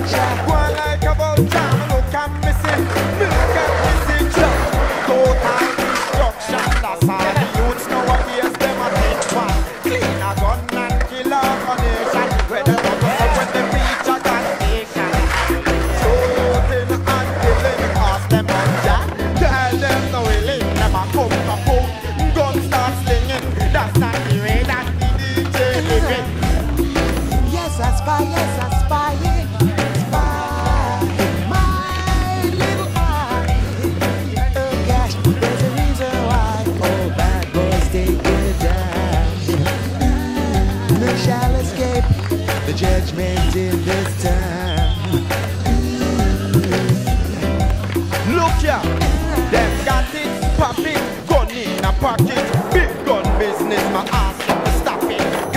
Look at me see jump Total destruction, that's all. judgment in this time. Look here, them got it popping, gun in a pocket, big gun business, my ass won't stop it. Like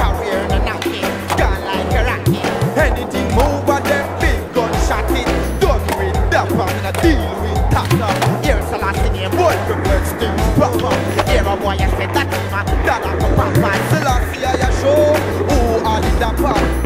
a rocket. Them, big gun shot it. With I'm gonna deal with that Here a boy, I said that, that show, who in the pop.